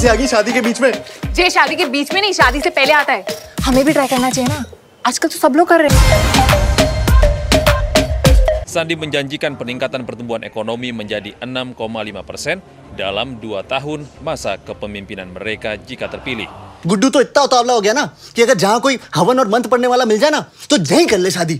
से आ गई शादी के बीच में जे शादी के बीच में नहीं शादी से पहले आता है हमें भी ट्राई करना चाहिए ना आजकल तो सब लोग कर रहे हैं Sandi menjanjikan peningkatan pertumbuhan ekonomi menjadi 6,5 persen dalam dua tahun masa kepemimpinan mereka jika terpilih. Guddu तो इतना उतावला हो गया ना कि अगर जहाँ कोई हवन और मंत्र पढ़ने वाला मिल जाए ना तो जहीं कर ले शादी